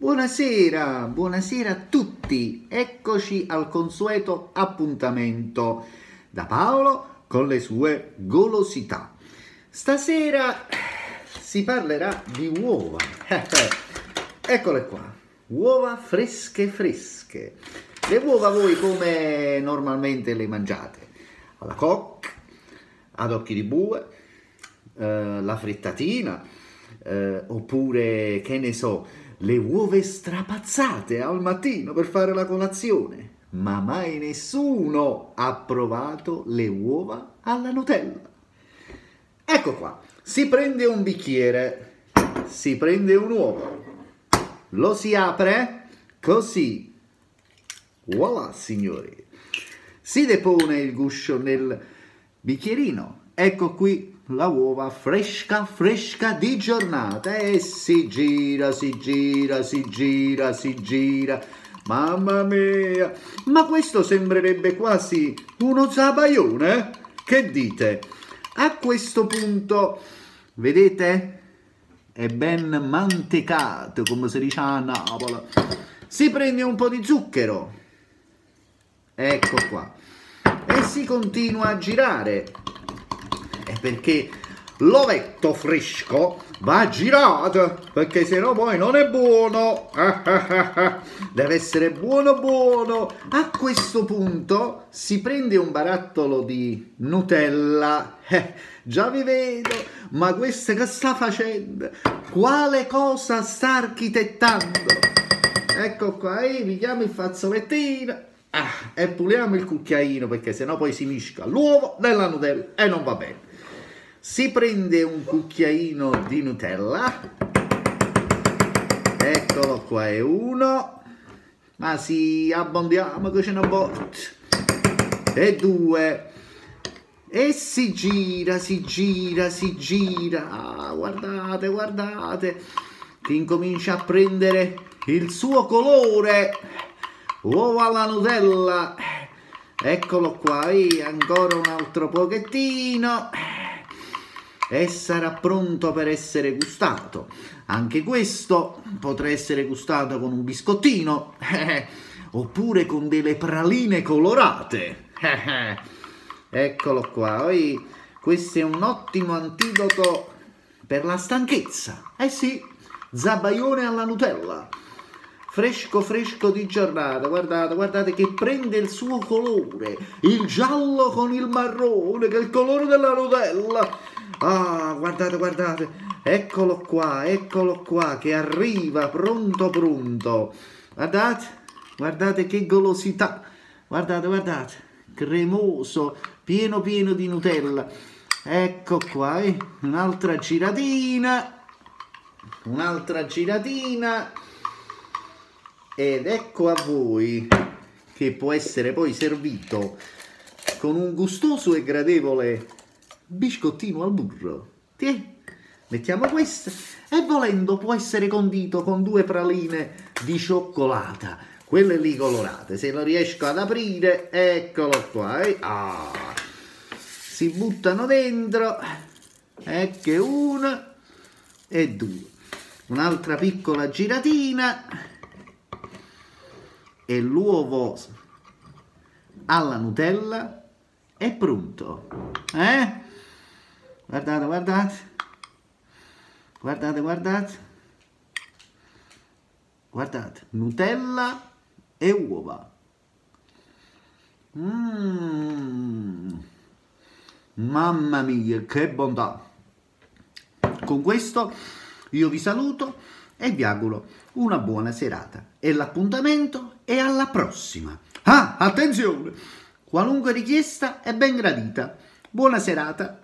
Buonasera, buonasera a tutti. Eccoci al consueto appuntamento da Paolo con le sue golosità. Stasera si parlerà di uova. Eccole qua, uova fresche fresche. Le uova voi come normalmente le mangiate? Alla coque, ad occhi di bue, eh, la frittatina, eh, oppure che ne so, le uova strapazzate al mattino per fare la colazione, ma mai nessuno ha provato le uova alla Nutella. Ecco qua, si prende un bicchiere, si prende un uovo, lo si apre così. Voilà, signori. Si depone il guscio nel bicchierino. Ecco qui la uova fresca fresca di giornata e si gira, si gira, si gira, si gira. Mamma mia, ma questo sembrerebbe quasi uno zabaione? Che dite? A questo punto, vedete? È ben mantecato, come si dice a Napoli. Si prende un po' di zucchero. Ecco qua. E si continua a girare perché l'ovetto fresco va girato perché sennò poi non è buono. Deve essere buono buono. A questo punto si prende un barattolo di Nutella. Eh, già vi vedo. Ma questa che sta facendo? Quale cosa sta architettando? Ecco qua eh, mi chiamo il fazzolettino. Ah, e puliamo il cucchiaino perché sennò poi si misca l'uovo nella Nutella e non va bene si prende un cucchiaino di Nutella. Eccolo qua è uno. Ma si abbondiamo che ce ne botte e due. E si gira si gira si gira. Ah, guardate guardate. Che incomincia a prendere il suo colore. Uova alla Nutella. Eccolo qua e ancora un altro pochettino e sarà pronto per essere gustato. Anche questo potrà essere gustato con un biscottino oppure con delle praline colorate. Eccolo qua. Poi, questo è un ottimo antidoto per la stanchezza. Eh sì, zabaione alla Nutella. Fresco fresco di giornata, guardate, guardate che prende il suo colore, il giallo con il marrone, che è il colore della Nutella Ah, guardate, guardate, eccolo qua, eccolo qua, che arriva pronto pronto. Guardate, guardate che golosità. Guardate, guardate, cremoso, pieno pieno di Nutella. Ecco qua, eh? un'altra giratina, un'altra giratina. Ed ecco a voi che può essere poi servito con un gustoso e gradevole biscottino al burro. Tiè, mettiamo questo e volendo può essere condito con due praline di cioccolata, quelle lì colorate. Se lo riesco ad aprire, eccolo qua. Eh. Ah, si buttano dentro, ecco una e due. Un'altra piccola giratina e l'uovo alla Nutella è pronto. Eh? Guardate, guardate. Guardate, guardate. Guardate, Nutella e uova. Mmm. Mamma mia, che bontà. Con questo io vi saluto e vi auguro una buona serata. E l'appuntamento è alla prossima. Ah, attenzione! Qualunque richiesta è ben gradita. Buona serata.